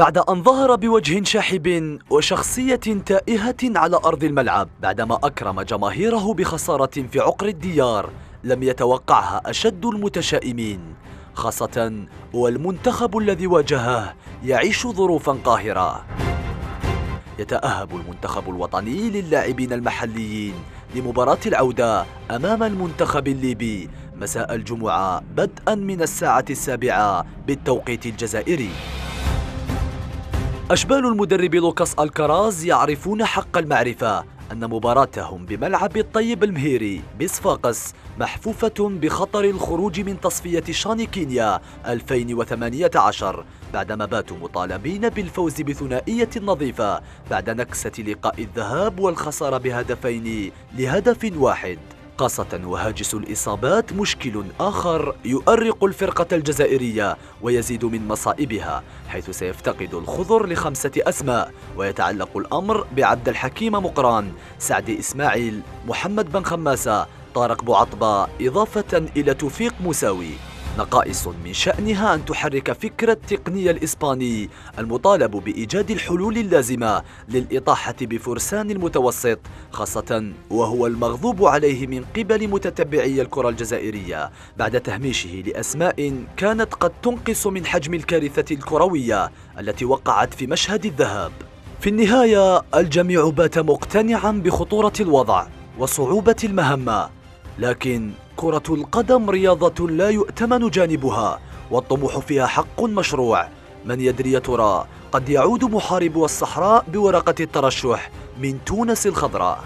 بعد أن ظهر بوجه شاحب وشخصية تائهة على أرض الملعب بعدما أكرم جماهيره بخسارة في عقر الديار لم يتوقعها أشد المتشائمين خاصة والمنتخب الذي واجهه يعيش ظروفا قاهرة. يتأهب المنتخب الوطني للاعبين المحليين لمباراة العودة أمام المنتخب الليبي مساء الجمعة بدءا من الساعة السابعة بالتوقيت الجزائري. أشبال المدرب لوكاس ألكراز يعرفون حق المعرفة أن مباراتهم بملعب الطيب المهيري بصفاقس محفوفة بخطر الخروج من تصفية شان كينيا 2018 بعدما باتوا مطالبين بالفوز بثنائية نظيفة بعد نكسة لقاء الذهاب والخسارة بهدفين لهدف واحد. خاصة وهاجس الإصابات مشكل آخر يؤرق الفرقة الجزائرية ويزيد من مصائبها حيث سيفتقد الخضر لخمسة أسماء ويتعلق الأمر بعبد الحكيم مقران سعد إسماعيل محمد بن خماسة طارق بوعطبة إضافة إلى توفيق مساوي نقائص من شأنها أن تحرك فكرة التقنية الإسباني المطالب بإيجاد الحلول اللازمة للإطاحة بفرسان المتوسط خاصة وهو المغضوب عليه من قبل متتبعي الكرة الجزائرية بعد تهميشه لأسماء كانت قد تنقص من حجم الكارثة الكروية التي وقعت في مشهد الذهاب. في النهاية الجميع بات مقتنعا بخطورة الوضع وصعوبة المهمة لكن كرة القدم رياضة لا يؤتمن جانبها والطموح فيها حق مشروع. من يدري يا ترى قد يعود محاربو الصحراء بورقة الترشح من تونس الخضراء.